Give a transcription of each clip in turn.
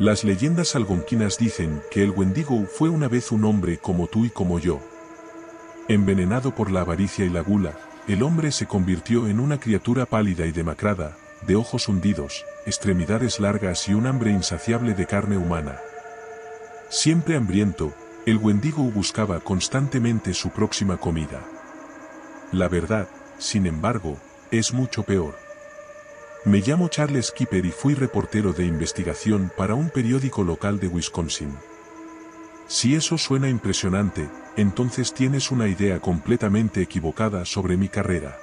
Las leyendas algonquinas dicen que el Wendigo fue una vez un hombre como tú y como yo. Envenenado por la avaricia y la gula, el hombre se convirtió en una criatura pálida y demacrada, de ojos hundidos, extremidades largas y un hambre insaciable de carne humana. Siempre hambriento, el Wendigo buscaba constantemente su próxima comida. La verdad, sin embargo, es mucho peor. Me llamo Charles Kipper y fui reportero de investigación para un periódico local de Wisconsin. Si eso suena impresionante, entonces tienes una idea completamente equivocada sobre mi carrera.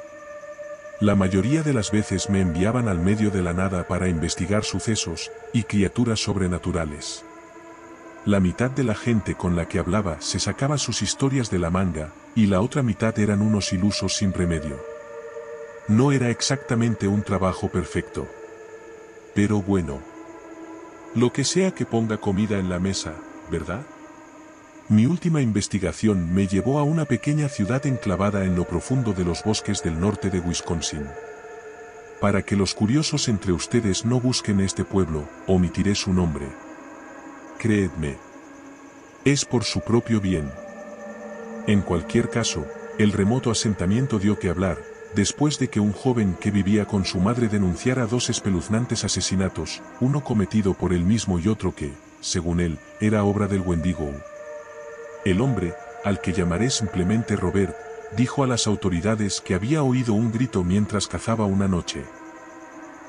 La mayoría de las veces me enviaban al medio de la nada para investigar sucesos y criaturas sobrenaturales. La mitad de la gente con la que hablaba se sacaba sus historias de la manga, y la otra mitad eran unos ilusos sin remedio. No era exactamente un trabajo perfecto. Pero bueno. Lo que sea que ponga comida en la mesa, ¿verdad? Mi última investigación me llevó a una pequeña ciudad enclavada en lo profundo de los bosques del norte de Wisconsin. Para que los curiosos entre ustedes no busquen este pueblo, omitiré su nombre. Creedme. Es por su propio bien. En cualquier caso, el remoto asentamiento dio que hablar, después de que un joven que vivía con su madre denunciara dos espeluznantes asesinatos, uno cometido por él mismo y otro que, según él, era obra del Wendigo. El hombre, al que llamaré simplemente Robert, dijo a las autoridades que había oído un grito mientras cazaba una noche.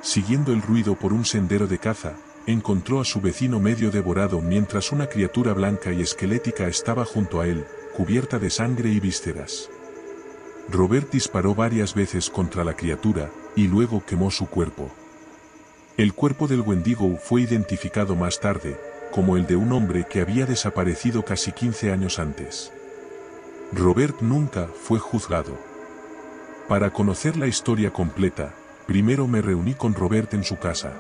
Siguiendo el ruido por un sendero de caza, encontró a su vecino medio devorado mientras una criatura blanca y esquelética estaba junto a él, cubierta de sangre y vísceras. Robert disparó varias veces contra la criatura, y luego quemó su cuerpo. El cuerpo del Wendigo fue identificado más tarde, como el de un hombre que había desaparecido casi 15 años antes. Robert nunca fue juzgado. Para conocer la historia completa, primero me reuní con Robert en su casa.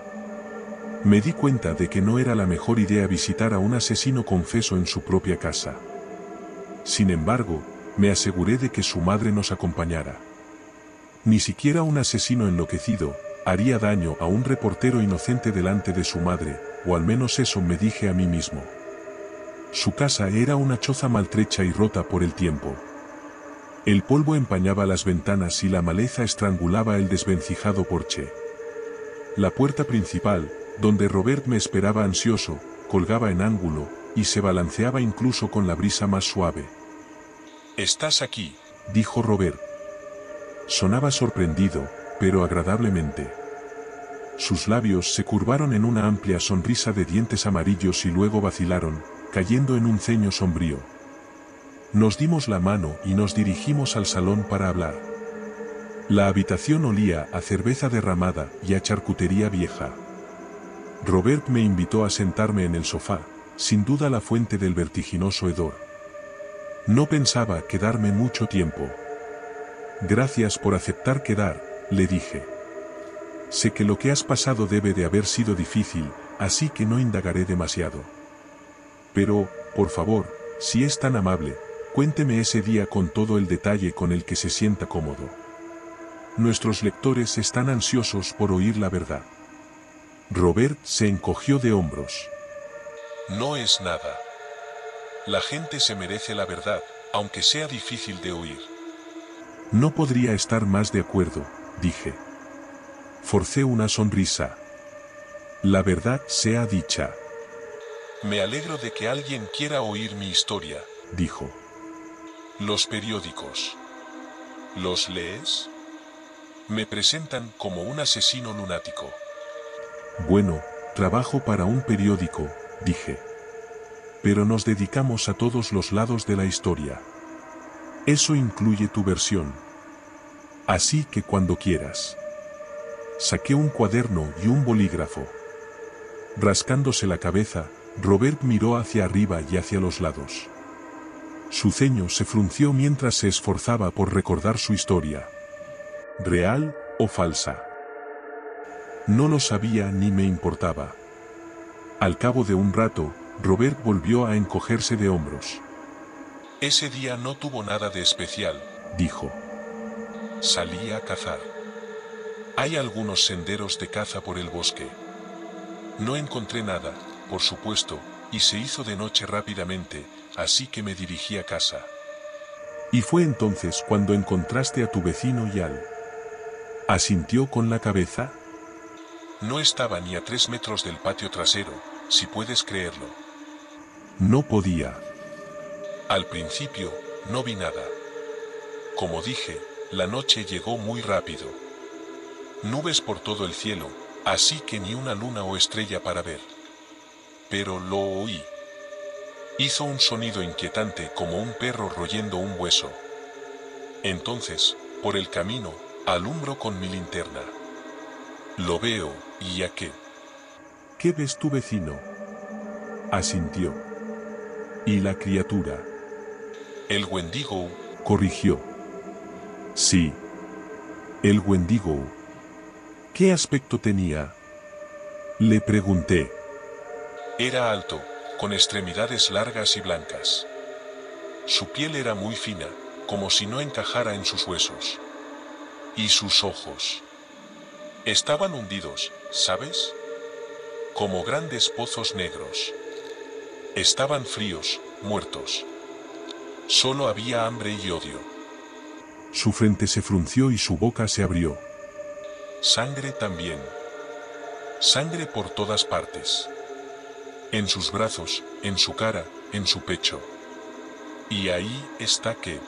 Me di cuenta de que no era la mejor idea visitar a un asesino confeso en su propia casa. Sin embargo, me aseguré de que su madre nos acompañara. Ni siquiera un asesino enloquecido, haría daño a un reportero inocente delante de su madre, o al menos eso me dije a mí mismo. Su casa era una choza maltrecha y rota por el tiempo. El polvo empañaba las ventanas y la maleza estrangulaba el desvencijado porche. La puerta principal, donde Robert me esperaba ansioso, colgaba en ángulo, y se balanceaba incluso con la brisa más suave. Estás aquí, dijo Robert. Sonaba sorprendido, pero agradablemente. Sus labios se curvaron en una amplia sonrisa de dientes amarillos y luego vacilaron, cayendo en un ceño sombrío. Nos dimos la mano y nos dirigimos al salón para hablar. La habitación olía a cerveza derramada y a charcutería vieja. Robert me invitó a sentarme en el sofá, sin duda la fuente del vertiginoso hedor. No pensaba quedarme mucho tiempo. Gracias por aceptar quedar, le dije. Sé que lo que has pasado debe de haber sido difícil, así que no indagaré demasiado. Pero, por favor, si es tan amable, cuénteme ese día con todo el detalle con el que se sienta cómodo. Nuestros lectores están ansiosos por oír la verdad. Robert se encogió de hombros. No es nada. La gente se merece la verdad, aunque sea difícil de oír. No podría estar más de acuerdo, dije. Forcé una sonrisa. La verdad sea dicha. Me alegro de que alguien quiera oír mi historia, dijo. Los periódicos. ¿Los lees? Me presentan como un asesino lunático. Bueno, trabajo para un periódico, dije pero nos dedicamos a todos los lados de la historia. Eso incluye tu versión. Así que cuando quieras. Saqué un cuaderno y un bolígrafo. Rascándose la cabeza, Robert miró hacia arriba y hacia los lados. Su ceño se frunció mientras se esforzaba por recordar su historia. ¿Real o falsa? No lo sabía ni me importaba. Al cabo de un rato, Robert volvió a encogerse de hombros. Ese día no tuvo nada de especial, dijo. Salí a cazar. Hay algunos senderos de caza por el bosque. No encontré nada, por supuesto, y se hizo de noche rápidamente, así que me dirigí a casa. Y fue entonces cuando encontraste a tu vecino y al... ¿Asintió con la cabeza? No estaba ni a tres metros del patio trasero, si puedes creerlo. No podía. Al principio, no vi nada. Como dije, la noche llegó muy rápido. Nubes por todo el cielo, así que ni una luna o estrella para ver. Pero lo oí. Hizo un sonido inquietante como un perro royendo un hueso. Entonces, por el camino, alumbro con mi linterna. Lo veo, y ya qué. ¿Qué ves tu vecino? Asintió. ¿Y la criatura? El Wendigo, corrigió. Sí. El Wendigo. ¿Qué aspecto tenía? Le pregunté. Era alto, con extremidades largas y blancas. Su piel era muy fina, como si no encajara en sus huesos. Y sus ojos. Estaban hundidos, ¿sabes? Como grandes pozos negros. Estaban fríos, muertos. Solo había hambre y odio. Su frente se frunció y su boca se abrió. Sangre también. Sangre por todas partes. En sus brazos, en su cara, en su pecho. Y ahí está que...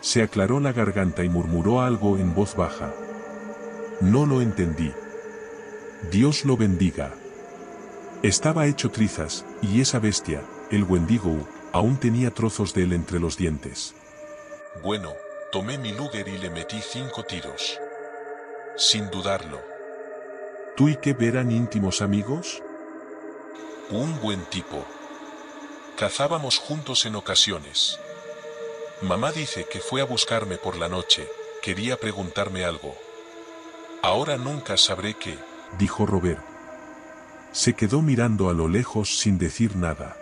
Se aclaró la garganta y murmuró algo en voz baja. No lo entendí. Dios lo bendiga. Estaba hecho trizas, y esa bestia, el Wendigo, Aún tenía trozos de él entre los dientes. Bueno, tomé mi Luger y le metí cinco tiros. Sin dudarlo. ¿Tú y qué eran íntimos amigos? Un buen tipo. Cazábamos juntos en ocasiones. Mamá dice que fue a buscarme por la noche, quería preguntarme algo. Ahora nunca sabré qué, dijo Robert. Se quedó mirando a lo lejos sin decir nada.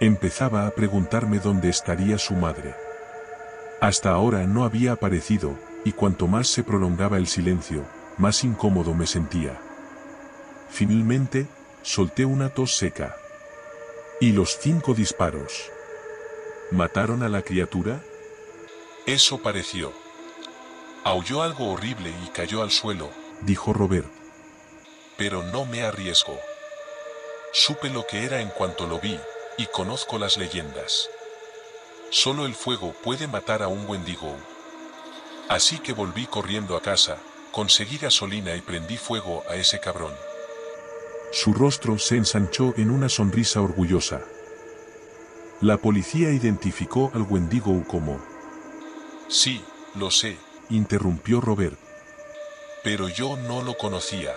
Empezaba a preguntarme dónde estaría su madre. Hasta ahora no había aparecido, y cuanto más se prolongaba el silencio, más incómodo me sentía. Finalmente, solté una tos seca. ¿Y los cinco disparos? ¿Mataron a la criatura? Eso pareció. Aulló algo horrible y cayó al suelo, dijo Robert. Pero no me arriesgo. Supe lo que era en cuanto lo vi, y conozco las leyendas. Solo el fuego puede matar a un Wendigo. Así que volví corriendo a casa, conseguí gasolina y prendí fuego a ese cabrón. Su rostro se ensanchó en una sonrisa orgullosa. La policía identificó al Wendigo como... Sí, lo sé, interrumpió Robert. Pero yo no lo conocía.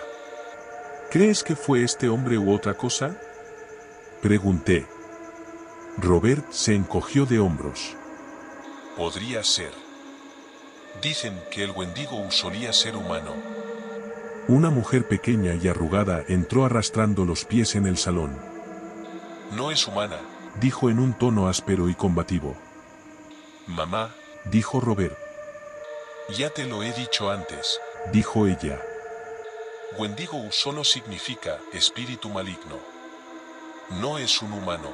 ¿Crees que fue este hombre u otra cosa? Pregunté. Robert se encogió de hombros. Podría ser. Dicen que el Wendigo solía ser humano. Una mujer pequeña y arrugada entró arrastrando los pies en el salón. No es humana, dijo en un tono áspero y combativo. Mamá, dijo Robert. Ya te lo he dicho antes, dijo ella. Wendigo solo significa espíritu maligno. No es un humano.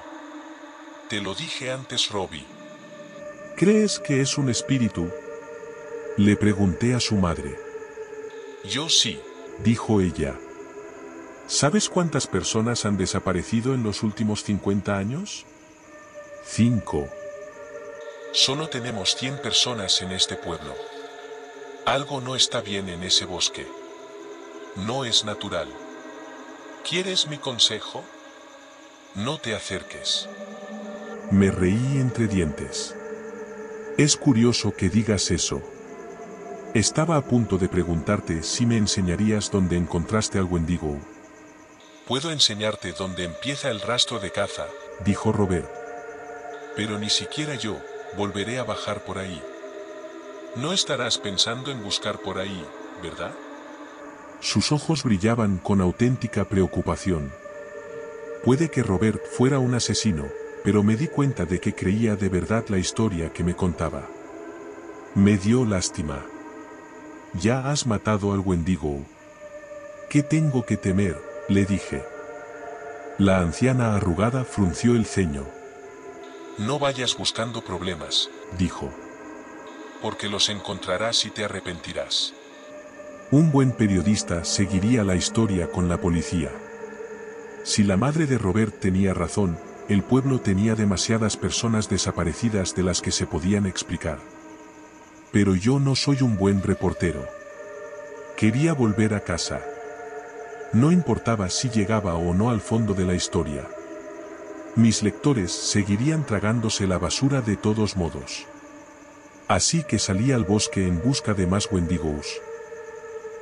Te lo dije antes, Robbie. ¿Crees que es un espíritu? Le pregunté a su madre. Yo sí, dijo ella. ¿Sabes cuántas personas han desaparecido en los últimos 50 años? Cinco. Solo tenemos 100 personas en este pueblo. Algo no está bien en ese bosque. No es natural. ¿Quieres mi consejo? No te acerques. Me reí entre dientes. Es curioso que digas eso. Estaba a punto de preguntarte si me enseñarías dónde encontraste al Wendigo. Puedo enseñarte dónde empieza el rastro de caza, dijo Robert. Pero ni siquiera yo volveré a bajar por ahí. No estarás pensando en buscar por ahí, ¿verdad? Sus ojos brillaban con auténtica preocupación. Puede que Robert fuera un asesino, pero me di cuenta de que creía de verdad la historia que me contaba. Me dio lástima. Ya has matado al Wendigo. ¿Qué tengo que temer? le dije. La anciana arrugada frunció el ceño. No vayas buscando problemas, dijo. Porque los encontrarás y te arrepentirás. Un buen periodista seguiría la historia con la policía. Si la madre de Robert tenía razón, el pueblo tenía demasiadas personas desaparecidas de las que se podían explicar. Pero yo no soy un buen reportero. Quería volver a casa. No importaba si llegaba o no al fondo de la historia. Mis lectores seguirían tragándose la basura de todos modos. Así que salí al bosque en busca de más Wendigos.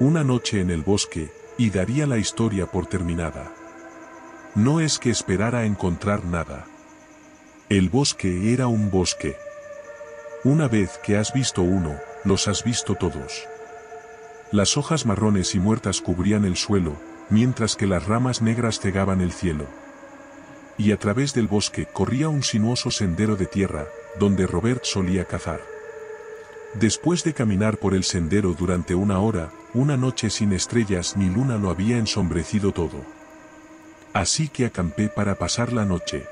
Una noche en el bosque, y daría la historia por terminada. No es que esperara encontrar nada. El bosque era un bosque. Una vez que has visto uno, los has visto todos. Las hojas marrones y muertas cubrían el suelo, mientras que las ramas negras cegaban el cielo. Y a través del bosque corría un sinuoso sendero de tierra, donde Robert solía cazar. Después de caminar por el sendero durante una hora, una noche sin estrellas ni luna lo había ensombrecido todo. Así que acampé para pasar la noche.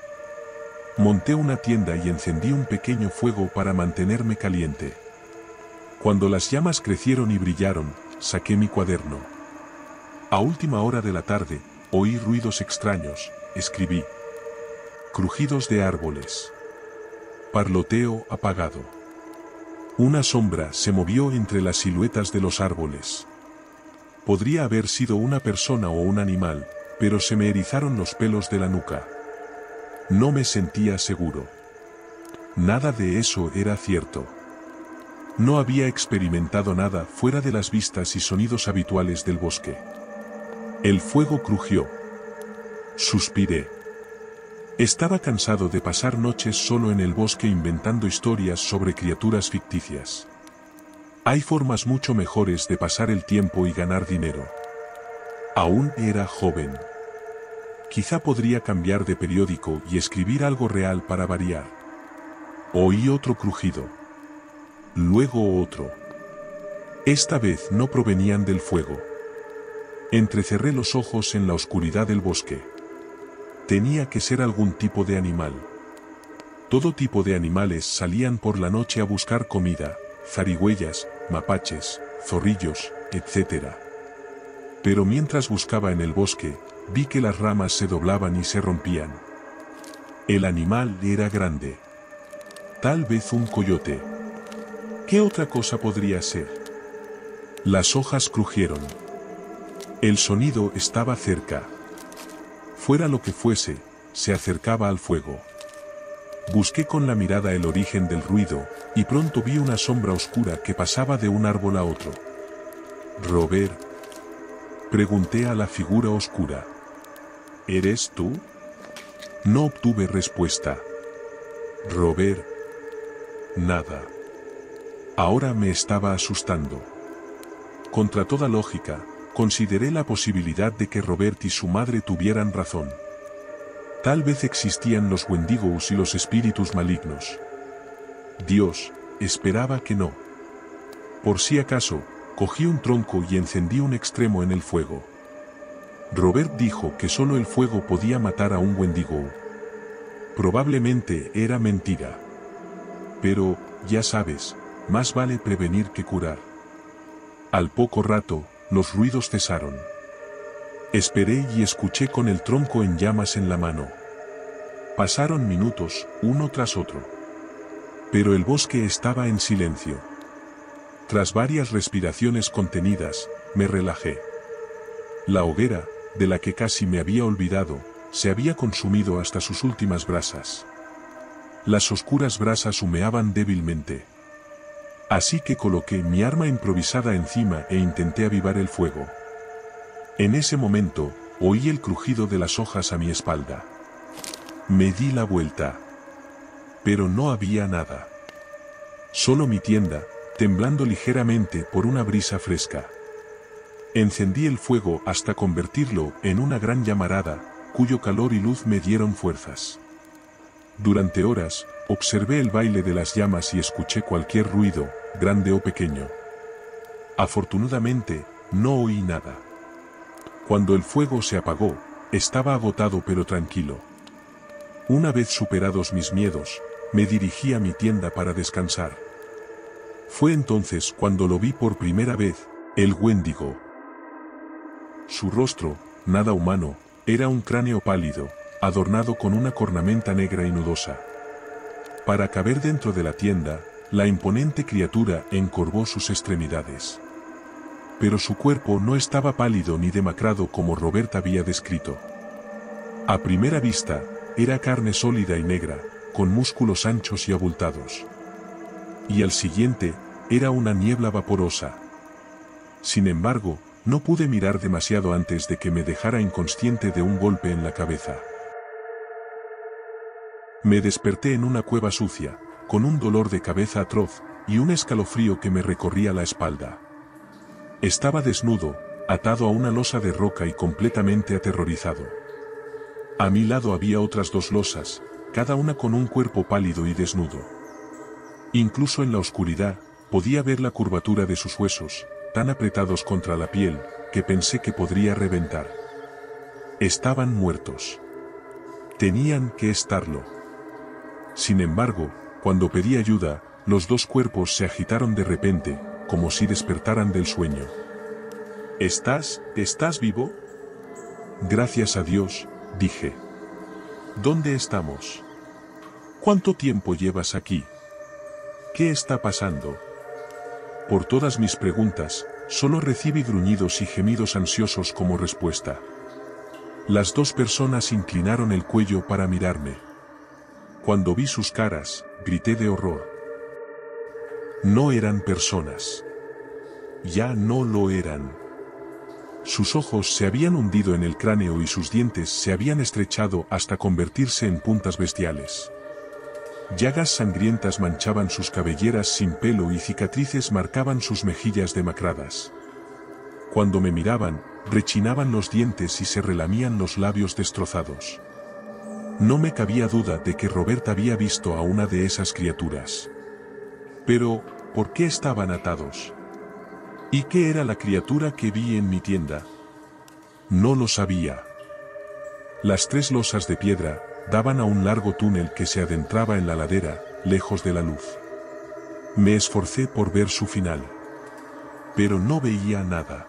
Monté una tienda y encendí un pequeño fuego para mantenerme caliente. Cuando las llamas crecieron y brillaron, saqué mi cuaderno. A última hora de la tarde, oí ruidos extraños, escribí. Crujidos de árboles. Parloteo apagado. Una sombra se movió entre las siluetas de los árboles. Podría haber sido una persona o un animal, pero se me erizaron los pelos de la nuca. No me sentía seguro. Nada de eso era cierto. No había experimentado nada fuera de las vistas y sonidos habituales del bosque. El fuego crujió. Suspiré. Estaba cansado de pasar noches solo en el bosque inventando historias sobre criaturas ficticias. Hay formas mucho mejores de pasar el tiempo y ganar dinero. Aún era joven. Quizá podría cambiar de periódico y escribir algo real para variar. Oí otro crujido. Luego otro. Esta vez no provenían del fuego. Entrecerré los ojos en la oscuridad del bosque. Tenía que ser algún tipo de animal. Todo tipo de animales salían por la noche a buscar comida, zarigüeyas, mapaches, zorrillos, etc. Pero mientras buscaba en el bosque, vi que las ramas se doblaban y se rompían. El animal era grande. Tal vez un coyote. ¿Qué otra cosa podría ser? Las hojas crujieron. El sonido estaba cerca. Fuera lo que fuese, se acercaba al fuego. Busqué con la mirada el origen del ruido, y pronto vi una sombra oscura que pasaba de un árbol a otro. Robert. Pregunté a la figura oscura. ¿Eres tú? No obtuve respuesta. Robert. Nada. Ahora me estaba asustando. Contra toda lógica, consideré la posibilidad de que Robert y su madre tuvieran razón. Tal vez existían los Wendigos y los espíritus malignos. Dios, esperaba que no. Por si acaso, cogí un tronco y encendí un extremo en el fuego. Robert dijo que solo el fuego podía matar a un Wendigo. Probablemente era mentira. Pero, ya sabes, más vale prevenir que curar. Al poco rato, los ruidos cesaron. Esperé y escuché con el tronco en llamas en la mano. Pasaron minutos, uno tras otro. Pero el bosque estaba en silencio. Tras varias respiraciones contenidas, me relajé. La hoguera, de la que casi me había olvidado, se había consumido hasta sus últimas brasas. Las oscuras brasas humeaban débilmente. Así que coloqué mi arma improvisada encima e intenté avivar el fuego. En ese momento, oí el crujido de las hojas a mi espalda. Me di la vuelta. Pero no había nada. Solo mi tienda, temblando ligeramente por una brisa fresca. Encendí el fuego hasta convertirlo en una gran llamarada, cuyo calor y luz me dieron fuerzas. Durante horas, observé el baile de las llamas y escuché cualquier ruido, grande o pequeño. Afortunadamente, no oí nada. Cuando el fuego se apagó, Estaba agotado pero tranquilo. Una vez superados mis miedos, me dirigí a mi tienda para descansar. Fue entonces cuando lo vi por primera vez, el Wendigo. Su rostro, nada humano, era un cráneo pálido, adornado con una cornamenta negra y nudosa. Para caber dentro de la tienda, la imponente criatura encorvó sus extremidades. Pero su cuerpo no estaba pálido ni demacrado como Robert había descrito. A primera vista, era carne sólida y negra, con músculos anchos y abultados. Y al siguiente, era una niebla vaporosa. Sin embargo, no pude mirar demasiado antes de que me dejara inconsciente de un golpe en la cabeza. Me desperté en una cueva sucia, con un dolor de cabeza atroz, y un escalofrío que me recorría la espalda. Estaba desnudo, atado a una losa de roca y completamente aterrorizado. A mi lado había otras dos losas, cada una con un cuerpo pálido y desnudo. Incluso en la oscuridad, podía ver la curvatura de sus huesos, tan apretados contra la piel, que pensé que podría reventar. Estaban muertos. Tenían que estarlo. Sin embargo, cuando pedí ayuda, los dos cuerpos se agitaron de repente, como si despertaran del sueño. ¿Estás, estás vivo? Gracias a Dios, dije. ¿Dónde estamos? ¿Cuánto tiempo llevas aquí? ¿Qué está pasando? Por todas mis preguntas, solo recibí gruñidos y gemidos ansiosos como respuesta. Las dos personas inclinaron el cuello para mirarme. Cuando vi sus caras, grité de horror. No eran personas. Ya no lo eran. Sus ojos se habían hundido en el cráneo y sus dientes se habían estrechado hasta convertirse en puntas bestiales. Llagas sangrientas manchaban sus cabelleras sin pelo y cicatrices marcaban sus mejillas demacradas. Cuando me miraban, rechinaban los dientes y se relamían los labios destrozados. No me cabía duda de que Robert había visto a una de esas criaturas. Pero, ¿por qué estaban atados? ¿Y qué era la criatura que vi en mi tienda? No lo sabía. Las tres losas de piedra, daban a un largo túnel que se adentraba en la ladera, lejos de la luz. Me esforcé por ver su final. Pero no veía nada.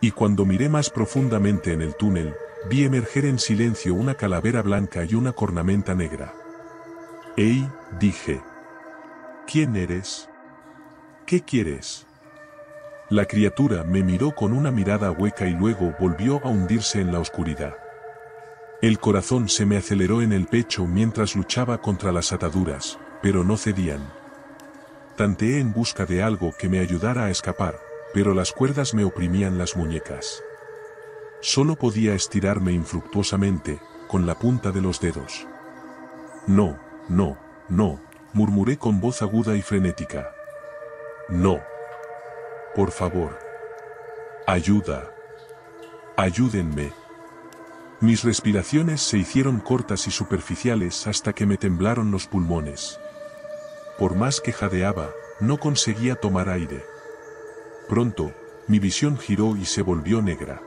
Y cuando miré más profundamente en el túnel, vi emerger en silencio una calavera blanca y una cornamenta negra. ¡Ey! dije. ¿Quién eres? ¿Qué quieres? La criatura me miró con una mirada hueca y luego volvió a hundirse en la oscuridad. El corazón se me aceleró en el pecho mientras luchaba contra las ataduras, pero no cedían. Tanteé en busca de algo que me ayudara a escapar, pero las cuerdas me oprimían las muñecas. Solo podía estirarme infructuosamente, con la punta de los dedos. No, no, no, murmuré con voz aguda y frenética. No. Por favor. Ayuda. Ayúdenme. Mis respiraciones se hicieron cortas y superficiales hasta que me temblaron los pulmones. Por más que jadeaba, no conseguía tomar aire. Pronto, mi visión giró y se volvió negra.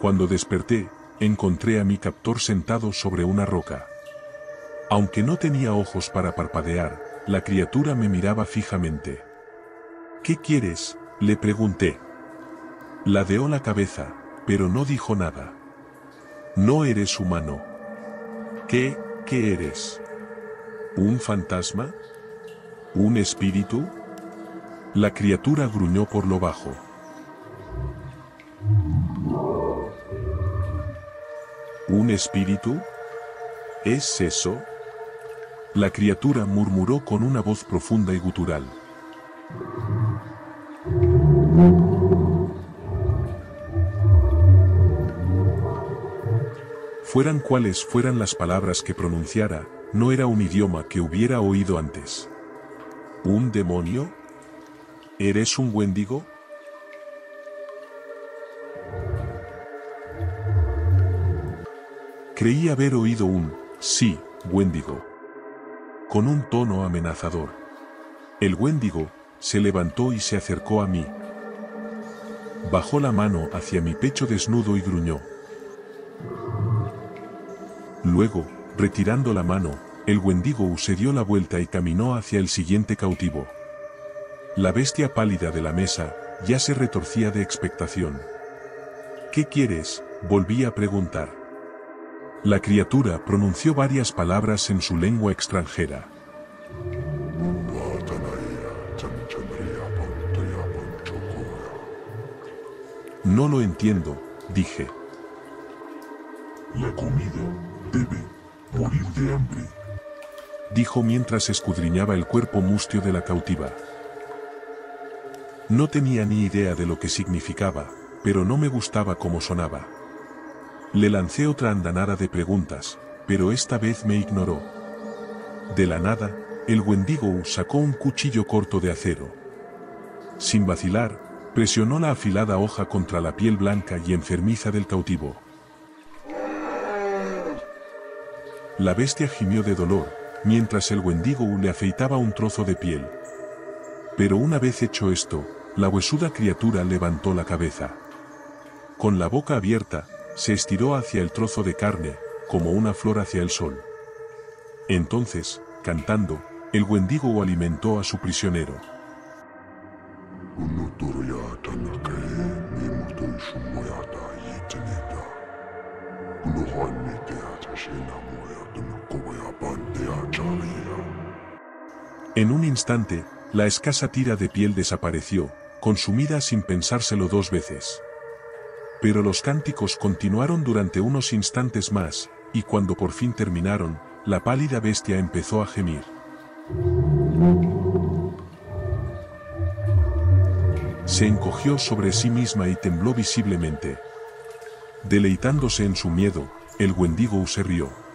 Cuando desperté, encontré a mi captor sentado sobre una roca. Aunque no tenía ojos para parpadear, la criatura me miraba fijamente. ¿Qué quieres? le pregunté. Ladeó la cabeza, pero no dijo nada. No eres humano. ¿Qué, qué eres? ¿Un fantasma? ¿Un espíritu? La criatura gruñó por lo bajo. ¿Un espíritu? ¿Es eso? La criatura murmuró con una voz profunda y gutural. Fueran cuales fueran las palabras que pronunciara, no era un idioma que hubiera oído antes. ¿Un demonio? ¿Eres un wendigo? Creí haber oído un, sí, wendigo. Con un tono amenazador. El wendigo, se levantó y se acercó a mí. bajó la mano hacia mi pecho desnudo y gruñó. Luego, retirando la mano, el Wendigo se dio la vuelta y caminó hacia el siguiente cautivo. La bestia pálida de la mesa, ya se retorcía de expectación. ¿Qué quieres? volví a preguntar. La criatura pronunció varias palabras en su lengua extranjera. No lo entiendo, dije. La comida debe morir de hambre. Dijo mientras escudriñaba el cuerpo mustio de la cautiva. No tenía ni idea de lo que significaba, pero no me gustaba cómo sonaba. Le lancé otra andanada de preguntas, pero esta vez me ignoró. De la nada, el Wendigo sacó un cuchillo corto de acero. Sin vacilar, Presionó la afilada hoja contra la piel blanca y enfermiza del cautivo. La bestia gimió de dolor, mientras el Wendigo le afeitaba un trozo de piel. Pero una vez hecho esto, la huesuda criatura levantó la cabeza. Con la boca abierta, se estiró hacia el trozo de carne, como una flor hacia el sol. Entonces, cantando, el Wendigo alimentó a su prisionero. En un instante, la escasa tira de piel desapareció, consumida sin pensárselo dos veces. Pero los cánticos continuaron durante unos instantes más, y cuando por fin terminaron, la pálida bestia empezó a gemir. Se encogió sobre sí misma y tembló visiblemente. Deleitándose en su miedo, el Wendigo se rió.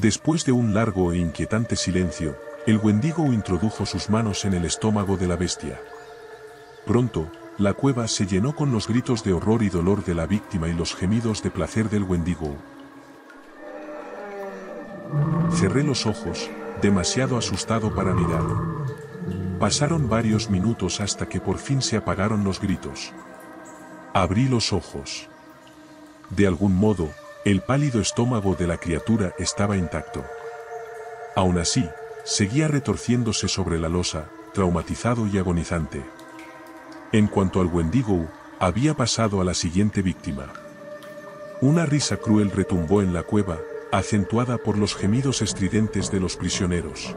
Después de un largo e inquietante silencio, el Wendigo introdujo sus manos en el estómago de la bestia. Pronto, la cueva se llenó con los gritos de horror y dolor de la víctima y los gemidos de placer del Wendigo. Cerré los ojos, demasiado asustado para mirar. Pasaron varios minutos hasta que por fin se apagaron los gritos. Abrí los ojos. De algún modo, el pálido estómago de la criatura estaba intacto. Aún así, seguía retorciéndose sobre la losa, traumatizado y agonizante. En cuanto al Wendigo, había pasado a la siguiente víctima. Una risa cruel retumbó en la cueva, acentuada por los gemidos estridentes de los prisioneros.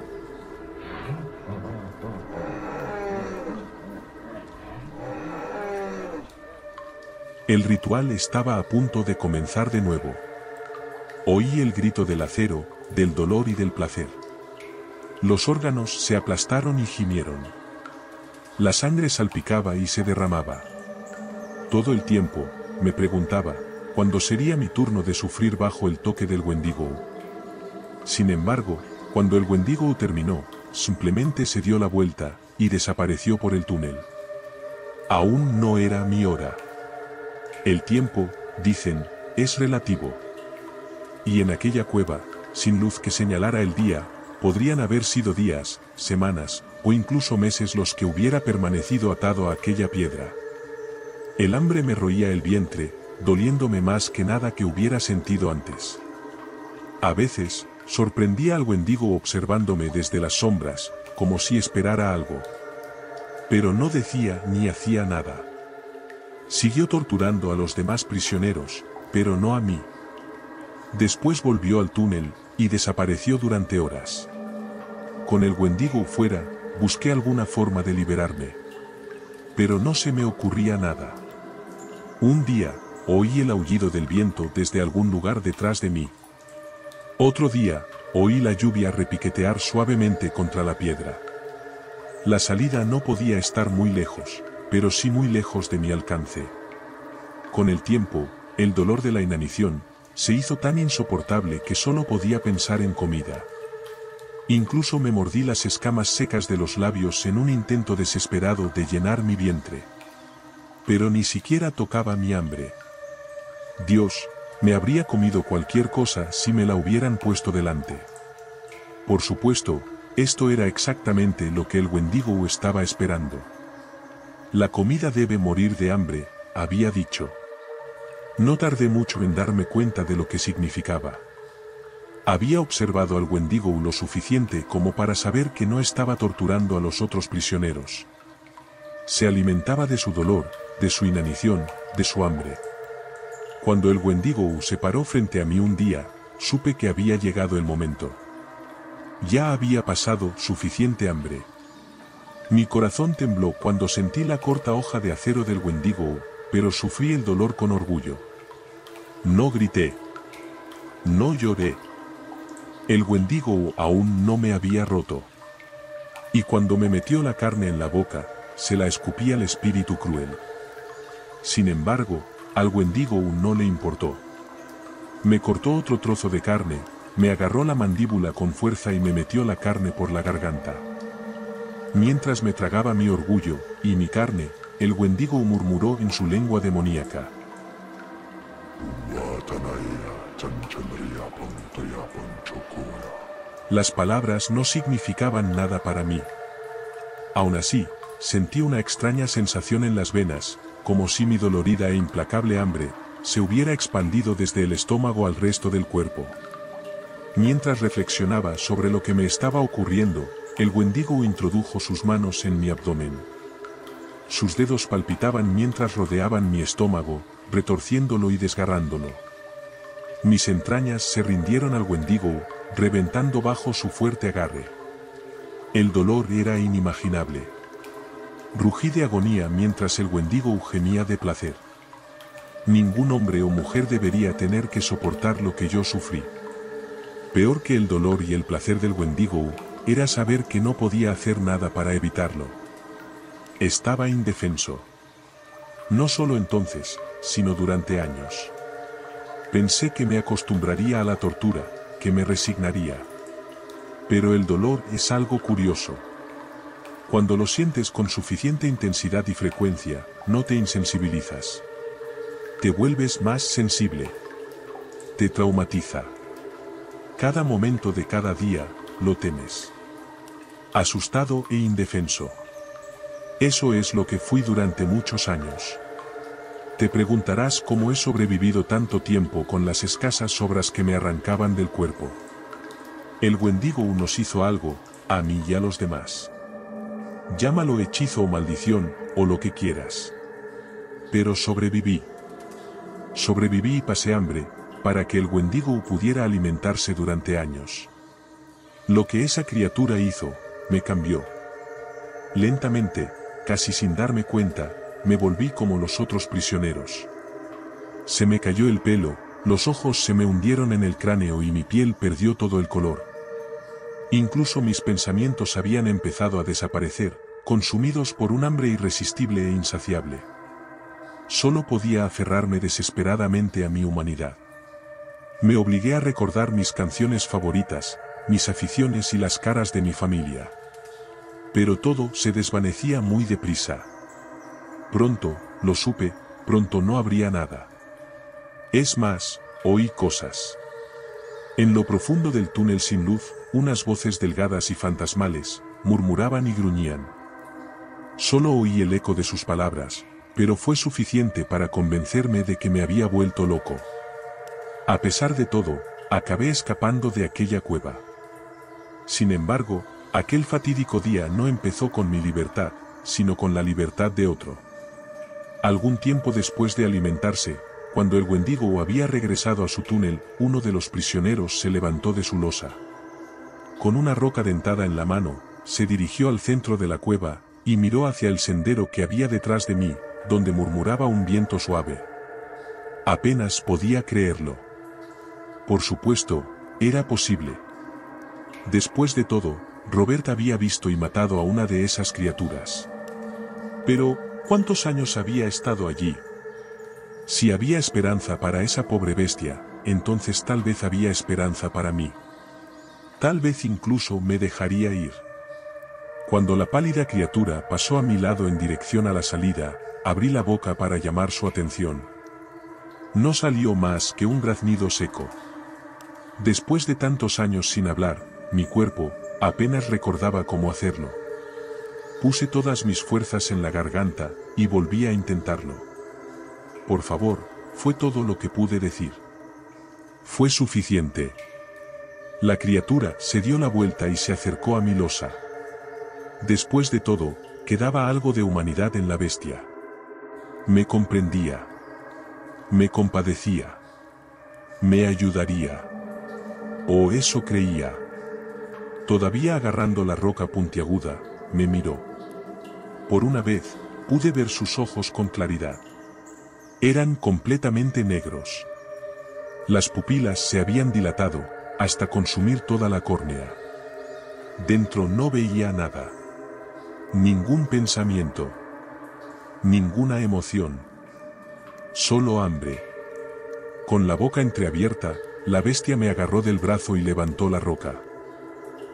El ritual estaba a punto de comenzar de nuevo. Oí el grito del acero, del dolor y del placer. Los órganos se aplastaron y gimieron. La sangre salpicaba y se derramaba. Todo el tiempo, me preguntaba, cuándo sería mi turno de sufrir bajo el toque del Wendigo. Sin embargo, cuando el Wendigo terminó, simplemente se dio la vuelta, y desapareció por el túnel. Aún no era mi hora. El tiempo, dicen, es relativo. Y en aquella cueva, sin luz que señalara el día, Podrían haber sido días, semanas, o incluso meses los que hubiera permanecido atado a aquella piedra. El hambre me roía el vientre, doliéndome más que nada que hubiera sentido antes. A veces, sorprendía al Wendigo observándome desde las sombras, como si esperara algo. Pero no decía ni hacía nada. Siguió torturando a los demás prisioneros, pero no a mí. Después volvió al túnel, y desapareció durante horas. Con el Wendigo fuera, busqué alguna forma de liberarme. Pero no se me ocurría nada. Un día, oí el aullido del viento desde algún lugar detrás de mí. Otro día, oí la lluvia repiquetear suavemente contra la piedra. La salida no podía estar muy lejos, pero sí muy lejos de mi alcance. Con el tiempo, el dolor de la inanición, se hizo tan insoportable que solo podía pensar en comida. Incluso me mordí las escamas secas de los labios en un intento desesperado de llenar mi vientre. pero ni siquiera tocaba mi hambre. Dios, me habría comido cualquier cosa si me la hubieran puesto delante. Por supuesto, esto era exactamente lo que el Wendigo estaba esperando. La comida debe morir de hambre, había dicho. No tardé mucho en darme cuenta de lo que significaba. Había observado al Wendigo lo suficiente como para saber que no estaba torturando a los otros prisioneros. Se alimentaba de su dolor, de su inanición, de su hambre. Cuando el Wendigo se paró frente a mí un día, supe que había llegado el momento. Ya había pasado suficiente hambre. Mi corazón tembló cuando sentí la corta hoja de acero del Wendigo, pero sufrí el dolor con orgullo. No grité. No lloré. El Wendigo aún no me había roto. Y cuando me metió la carne en la boca, se la escupí al espíritu cruel. Sin embargo, al Wendigo no le importó. Me cortó otro trozo de carne, me agarró la mandíbula con fuerza y me metió la carne por la garganta. Mientras me tragaba mi orgullo y mi carne, el Wendigo murmuró en su lengua demoníaca. Las palabras no significaban nada para mí. Aún así, sentí una extraña sensación en las venas, como si mi dolorida e implacable hambre se hubiera expandido desde el estómago al resto del cuerpo. Mientras reflexionaba sobre lo que me estaba ocurriendo, el Wendigo introdujo sus manos en mi abdomen. Sus dedos palpitaban mientras rodeaban mi estómago, retorciéndolo y desgarrándolo. Mis entrañas se rindieron al Wendigo, reventando bajo su fuerte agarre. El dolor era inimaginable. Rugí de agonía mientras el Wendigo gemía de placer. Ningún hombre o mujer debería tener que soportar lo que yo sufrí. Peor que el dolor y el placer del Wendigo, era saber que no podía hacer nada para evitarlo. Estaba indefenso. No solo entonces, sino durante años. Pensé que me acostumbraría a la tortura, que me resignaría. Pero el dolor es algo curioso. Cuando lo sientes con suficiente intensidad y frecuencia, no te insensibilizas. Te vuelves más sensible. Te traumatiza. Cada momento de cada día, lo temes. Asustado e indefenso. Eso es lo que fui durante muchos años. Te preguntarás cómo he sobrevivido tanto tiempo con las escasas sobras que me arrancaban del cuerpo. El Wendigo nos hizo algo, a mí y a los demás. Llámalo hechizo o maldición, o lo que quieras. Pero sobreviví. Sobreviví y pasé hambre, para que el Wendigo pudiera alimentarse durante años. Lo que esa criatura hizo, me cambió. Lentamente, casi sin darme cuenta, me volví como los otros prisioneros. Se me cayó el pelo, los ojos se me hundieron en el cráneo y mi piel perdió todo el color. Incluso mis pensamientos habían empezado a desaparecer, consumidos por un hambre irresistible e insaciable. Solo podía aferrarme desesperadamente a mi humanidad. Me obligué a recordar mis canciones favoritas, mis aficiones y las caras de mi familia. Pero todo se desvanecía muy deprisa. Pronto, lo supe, pronto no habría nada. Es más, oí cosas. En lo profundo del túnel sin luz, unas voces delgadas y fantasmales, murmuraban y gruñían. Solo oí el eco de sus palabras, pero fue suficiente para convencerme de que me había vuelto loco. A pesar de todo, acabé escapando de aquella cueva. Sin embargo, aquel fatídico día no empezó con mi libertad, sino con la libertad de otro. Algún tiempo después de alimentarse, cuando el Wendigo había regresado a su túnel, uno de los prisioneros se levantó de su losa. Con una roca dentada en la mano, se dirigió al centro de la cueva, y miró hacia el sendero que había detrás de mí, donde murmuraba un viento suave. Apenas podía creerlo. Por supuesto, era posible. Después de todo, Robert había visto y matado a una de esas criaturas. Pero, ¿cuántos años había estado allí? Si había esperanza para esa pobre bestia, entonces tal vez había esperanza para mí. Tal vez incluso me dejaría ir. Cuando la pálida criatura pasó a mi lado en dirección a la salida, abrí la boca para llamar su atención. No salió más que un graznido seco. Después de tantos años sin hablar, mi cuerpo, apenas recordaba cómo hacerlo. Puse todas mis fuerzas en la garganta, y volví a intentarlo. Por favor, fue todo lo que pude decir. Fue suficiente. La criatura se dio la vuelta y se acercó a mi losa. Después de todo, quedaba algo de humanidad en la bestia. Me comprendía. Me compadecía. Me ayudaría. O eso creía. Todavía agarrando la roca puntiaguda, me miró. Por una vez, pude ver sus ojos con claridad. Eran completamente negros. Las pupilas se habían dilatado, hasta consumir toda la córnea. Dentro no veía nada. Ningún pensamiento. Ninguna emoción. Solo hambre. Con la boca entreabierta, la bestia me agarró del brazo y levantó la roca.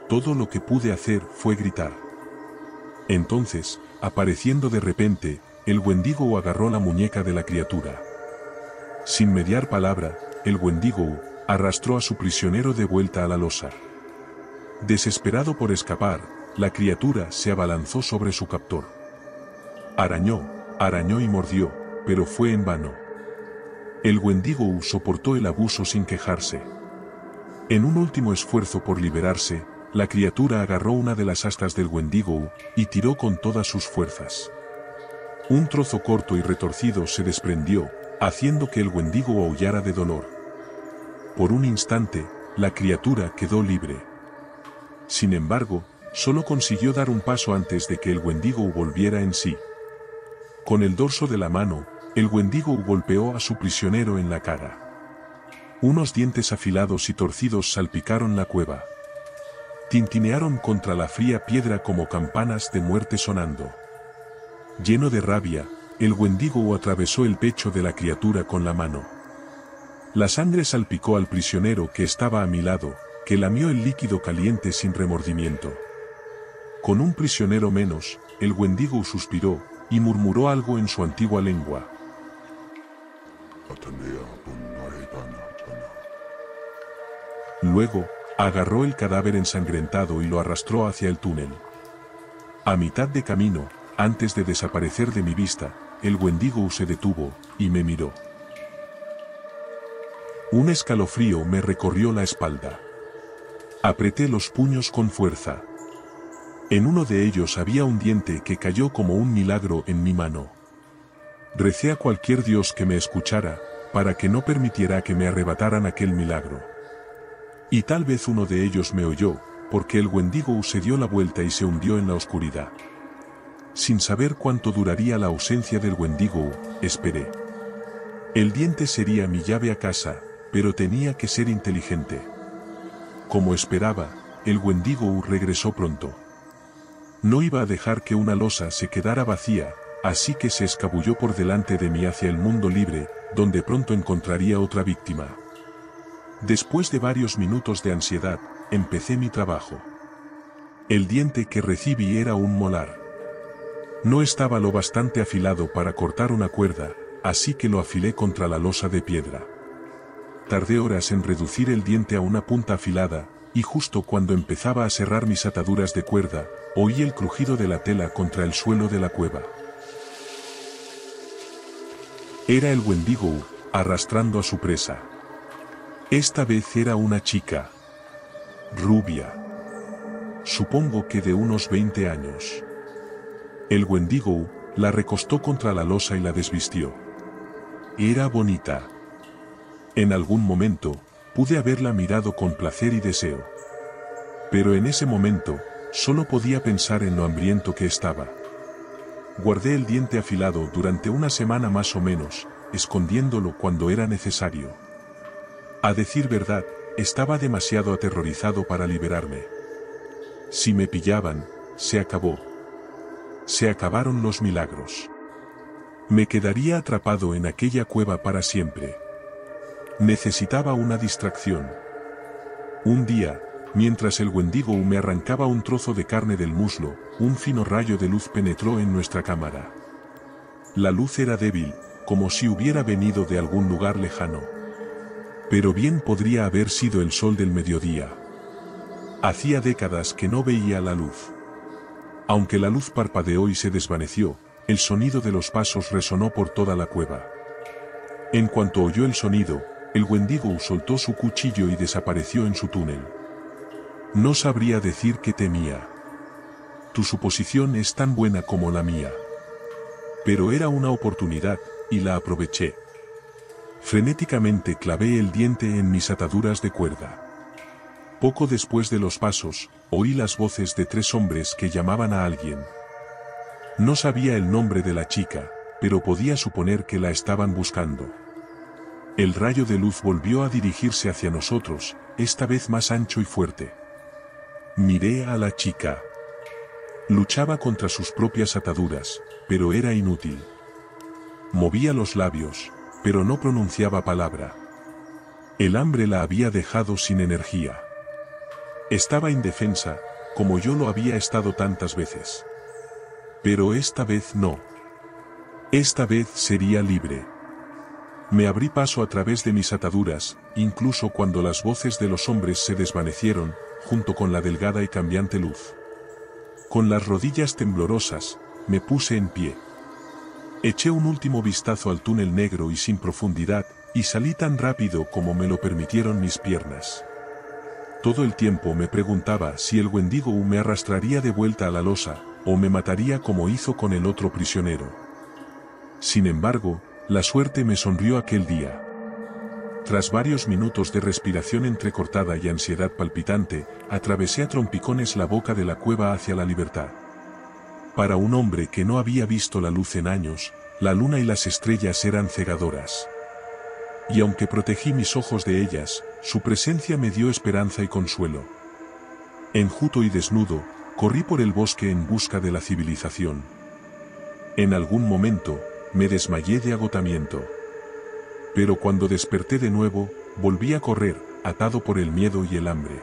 Todo lo que pude hacer fue gritar. Entonces, apareciendo de repente, el Wendigo agarró la muñeca de la criatura. Sin mediar palabra, el Wendigo arrastró a su prisionero de vuelta a la losa. Desesperado por escapar, la criatura se abalanzó sobre su captor. Arañó, arañó y mordió, pero fue en vano. El Wendigo soportó el abuso sin quejarse. En un último esfuerzo por liberarse, la criatura agarró una de las astas del Wendigo y tiró con todas sus fuerzas. Un trozo corto y retorcido se desprendió, haciendo que el Wendigo aullara de dolor. Por un instante, la criatura quedó libre. Sin embargo, solo consiguió dar un paso antes de que el Wendigo volviera en sí. Con el dorso de la mano, el Wendigo golpeó a su prisionero en la cara. Unos dientes afilados y torcidos salpicaron la cueva. Tintinearon contra la fría piedra como campanas de muerte sonando. Lleno de rabia, el Wendigo atravesó el pecho de la criatura con la mano. La sangre salpicó al prisionero que estaba a mi lado, que lamió el líquido caliente sin remordimiento. Con un prisionero menos, el Wendigo suspiró, y murmuró algo en su antigua lengua. Luego, agarró el cadáver ensangrentado y lo arrastró hacia el túnel. A mitad de camino, antes de desaparecer de mi vista, el Wendigo se detuvo, y me miró. Un escalofrío me recorrió la espalda. Apreté los puños con fuerza. En uno de ellos había un diente que cayó como un milagro en mi mano. Recé a cualquier Dios que me escuchara, para que no permitiera que me arrebataran aquel milagro. Y tal vez uno de ellos me oyó, porque el Wendigo se dio la vuelta y se hundió en la oscuridad. Sin saber cuánto duraría la ausencia del Wendigo, esperé. El diente sería mi llave a casa, pero tenía que ser inteligente. Como esperaba, el Wendigo regresó pronto. No iba a dejar que una losa se quedara vacía, así que se escabulló por delante de mí hacia el mundo libre, donde pronto encontraría otra víctima. Después de varios minutos de ansiedad, empecé mi trabajo. El diente que recibí era un molar. No estaba lo bastante afilado para cortar una cuerda, así que lo afilé contra la losa de piedra. Tardé horas en reducir el diente a una punta afilada, y justo cuando empezaba a cerrar mis ataduras de cuerda, oí el crujido de la tela contra el suelo de la cueva. Era el Wendigo, arrastrando a su presa. Esta vez era una chica. Rubia. Supongo que de unos 20 años. El Wendigo la recostó contra la losa y la desvistió. Era bonita. En algún momento, pude haberla mirado con placer y deseo. Pero en ese momento, solo podía pensar en lo hambriento que estaba. Guardé el diente afilado durante una semana más o menos, escondiéndolo cuando era necesario. A decir verdad, estaba demasiado aterrorizado para liberarme. Si me pillaban, se acabó. Se acabaron los milagros. Me quedaría atrapado en aquella cueva para siempre. Necesitaba una distracción. Un día, mientras el Wendigo me arrancaba un trozo de carne del muslo, un fino rayo de luz penetró en nuestra cámara. La luz era débil, como si hubiera venido de algún lugar lejano. Pero bien podría haber sido el sol del mediodía. Hacía décadas que no veía la luz. Aunque la luz parpadeó y se desvaneció, el sonido de los pasos resonó por toda la cueva. En cuanto oyó el sonido, el Wendigo soltó su cuchillo y desapareció en su túnel. No sabría decir que temía. Tu suposición es tan buena como la mía. Pero era una oportunidad, y la aproveché. Frenéticamente clavé el diente en mis ataduras de cuerda. Poco después de los pasos, oí las voces de tres hombres que llamaban a alguien. No sabía el nombre de la chica, pero podía suponer que la estaban buscando. El rayo de luz volvió a dirigirse hacia nosotros, esta vez más ancho y fuerte. Miré a la chica. Luchaba contra sus propias ataduras, pero era inútil. Movía los labios, pero no pronunciaba palabra. El hambre la había dejado sin energía. Estaba indefensa, como yo lo había estado tantas veces. Pero esta vez no. Esta vez sería libre. Me abrí paso a través de mis ataduras, incluso cuando las voces de los hombres se desvanecieron, junto con la delgada y cambiante luz. Con las rodillas temblorosas, me puse en pie. Eché un último vistazo al túnel negro y sin profundidad, y salí tan rápido como me lo permitieron mis piernas. Todo el tiempo me preguntaba si el Wendigo me arrastraría de vuelta a la losa, o me mataría como hizo con el otro prisionero. Sin embargo, la suerte me sonrió aquel día. Tras varios minutos de respiración entrecortada y ansiedad palpitante, atravesé a trompicones la boca de la cueva hacia la libertad. Para un hombre que no había visto la luz en años, la luna y las estrellas eran cegadoras. Y aunque protegí mis ojos de ellas, su presencia me dio esperanza y consuelo. Enjuto y desnudo, corrí por el bosque en busca de la civilización. En algún momento, me desmayé de agotamiento. Pero cuando desperté de nuevo, volví a correr, atado por el miedo y el hambre.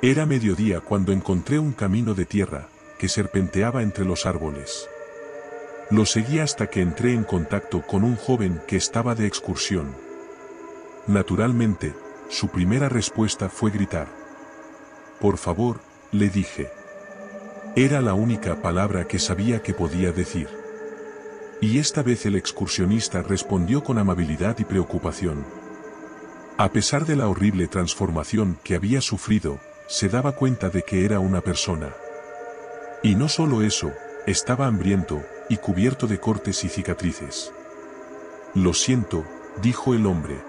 Era mediodía cuando encontré un camino de tierra, que serpenteaba entre los árboles. Lo seguí hasta que entré en contacto con un joven que estaba de excursión. Naturalmente, su primera respuesta fue gritar. Por favor, le dije. Era la única palabra que sabía que podía decir. Y esta vez el excursionista respondió con amabilidad y preocupación. A pesar de la horrible transformación que había sufrido, se daba cuenta de que era una persona. Y no solo eso, estaba hambriento, y cubierto de cortes y cicatrices. Lo siento, dijo el hombre.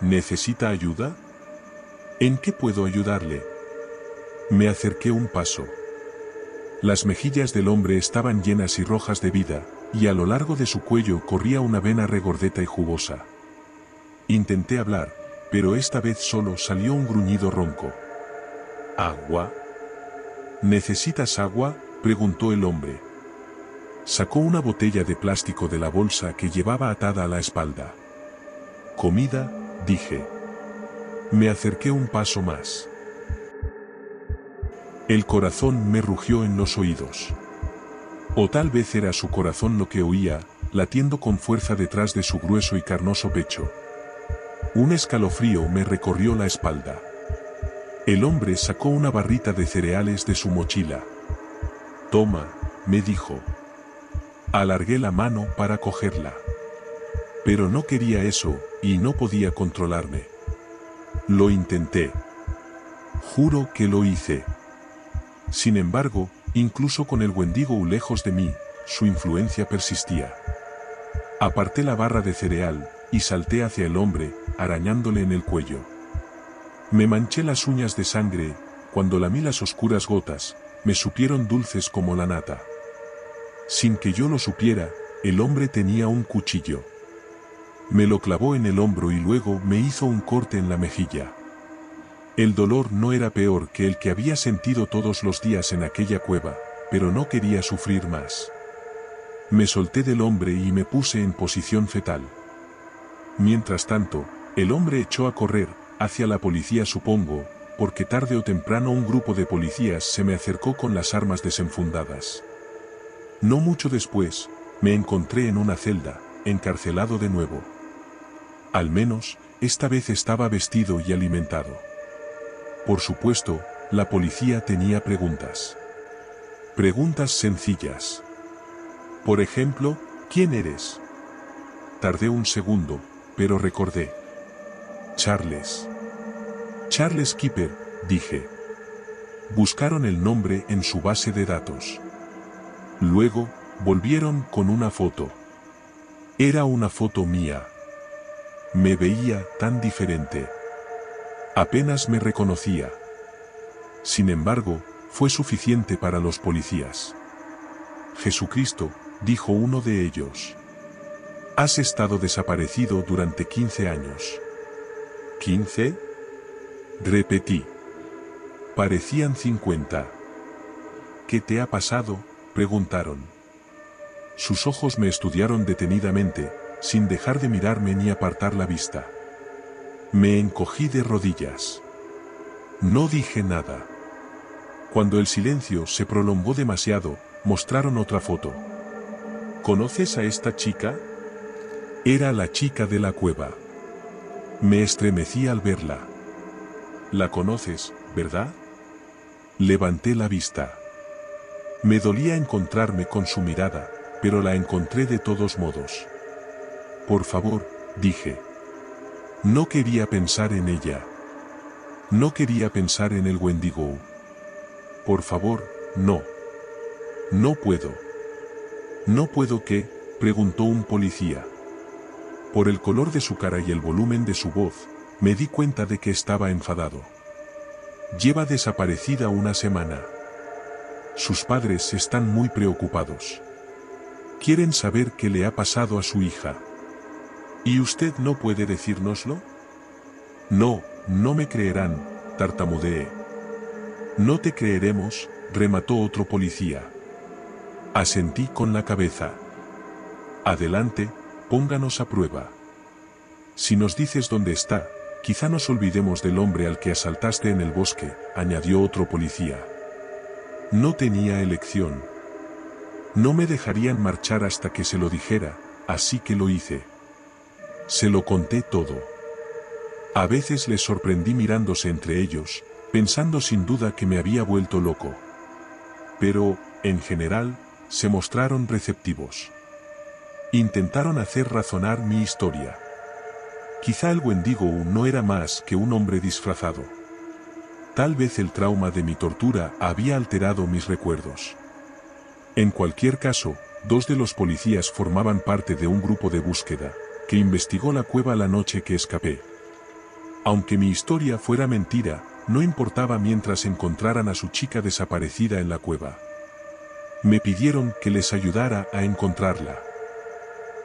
¿Necesita ayuda? ¿En qué puedo ayudarle? Me acerqué un paso. Las mejillas del hombre estaban llenas y rojas de vida, y a lo largo de su cuello corría una vena regordeta y jugosa. Intenté hablar, pero esta vez solo salió un gruñido ronco. ¿Agua? ¿Necesitas agua? preguntó el hombre. Sacó una botella de plástico de la bolsa que llevaba atada a la espalda. Comida, dije. Me acerqué un paso más. El corazón me rugió en los oídos. O tal vez era su corazón lo que oía, latiendo con fuerza detrás de su grueso y carnoso pecho. Un escalofrío me recorrió la espalda. El hombre sacó una barrita de cereales de su mochila. Toma, me dijo. Alargué la mano para cogerla. Pero no quería eso, y no podía controlarme. Lo intenté. Juro que lo hice. Sin embargo, incluso con el Wendigo lejos de mí, su influencia persistía. Aparté la barra de cereal, y salté hacia el hombre, arañándole en el cuello. Me manché las uñas de sangre, cuando lamí las oscuras gotas, me supieron dulces como la nata. Sin que yo lo supiera, el hombre tenía un cuchillo. Me lo clavó en el hombro y luego me hizo un corte en la mejilla. El dolor no era peor que el que había sentido todos los días en aquella cueva, pero no quería sufrir más. Me solté del hombre y me puse en posición fetal. Mientras tanto, el hombre echó a correr, hacia la policía supongo, porque tarde o temprano un grupo de policías se me acercó con las armas desenfundadas. No mucho después, me encontré en una celda, encarcelado de nuevo. Al menos, esta vez estaba vestido y alimentado. Por supuesto, la policía tenía preguntas. Preguntas sencillas. Por ejemplo, ¿quién eres? Tardé un segundo, pero recordé. Charles. Charles Kipper, dije. Buscaron el nombre en su base de datos. Luego, volvieron con una foto. Era una foto mía. Me veía tan diferente. Apenas me reconocía. Sin embargo, fue suficiente para los policías. Jesucristo, dijo uno de ellos. Has estado desaparecido durante 15 años. ¿15? Repetí. Parecían 50. ¿Qué te ha pasado? preguntaron. Sus ojos me estudiaron detenidamente, sin dejar de mirarme ni apartar la vista. Me encogí de rodillas. No dije nada. Cuando el silencio se prolongó demasiado, mostraron otra foto. ¿Conoces a esta chica? Era la chica de la cueva. Me estremecí al verla. La conoces, ¿verdad? Levanté la vista. Me dolía encontrarme con su mirada, pero la encontré de todos modos. Por favor, dije. No quería pensar en ella. No quería pensar en el Wendigo. Por favor, no. No puedo. ¿No puedo qué? preguntó un policía. Por el color de su cara y el volumen de su voz, me di cuenta de que estaba enfadado. Lleva desaparecida una semana. Sus padres están muy preocupados. Quieren saber qué le ha pasado a su hija. ¿Y usted no puede decírnoslo? No, no me creerán, tartamudeé. No te creeremos, remató otro policía. Asentí con la cabeza. Adelante, pónganos a prueba. Si nos dices dónde está, quizá nos olvidemos del hombre al que asaltaste en el bosque, añadió otro policía. No tenía elección. No me dejarían marchar hasta que se lo dijera, así que lo hice. Se lo conté todo. A veces les sorprendí mirándose entre ellos, pensando sin duda que me había vuelto loco. Pero, en general, se mostraron receptivos. Intentaron hacer razonar mi historia. Quizá el Wendigo no era más que un hombre disfrazado. Tal vez el trauma de mi tortura había alterado mis recuerdos. En cualquier caso, dos de los policías formaban parte de un grupo de búsqueda, que investigó la cueva la noche que escapé. Aunque mi historia fuera mentira, no importaba mientras encontraran a su chica desaparecida en la cueva. Me pidieron que les ayudara a encontrarla.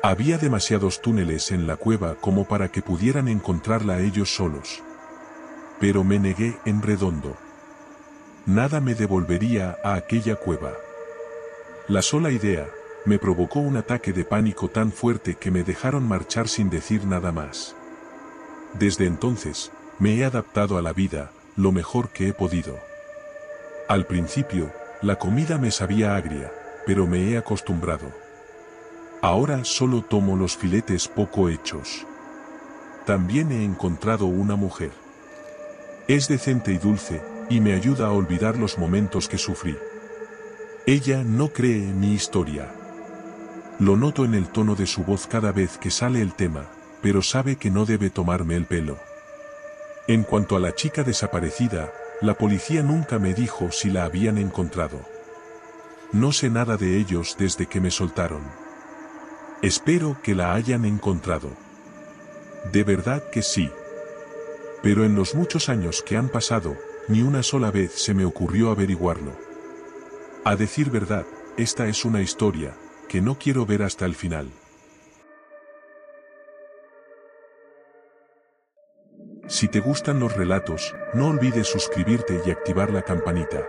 Había demasiados túneles en la cueva como para que pudieran encontrarla ellos solos. Pero me negué en redondo. Nada me devolvería a aquella cueva. La sola idea, me provocó un ataque de pánico tan fuerte que me dejaron marchar sin decir nada más. Desde entonces, me he adaptado a la vida, lo mejor que he podido. Al principio, la comida me sabía agria, pero me he acostumbrado. Ahora solo tomo los filetes poco hechos. También he encontrado una mujer. Es decente y dulce, y me ayuda a olvidar los momentos que sufrí. Ella no cree en mi historia. Lo noto en el tono de su voz cada vez que sale el tema, pero sabe que no debe tomarme el pelo. En cuanto a la chica desaparecida, la policía nunca me dijo si la habían encontrado. No sé nada de ellos desde que me soltaron. Espero que la hayan encontrado. De verdad que sí. Pero en los muchos años que han pasado, ni una sola vez se me ocurrió averiguarlo. A decir verdad, esta es una historia, que no quiero ver hasta el final. Si te gustan los relatos, no olvides suscribirte y activar la campanita.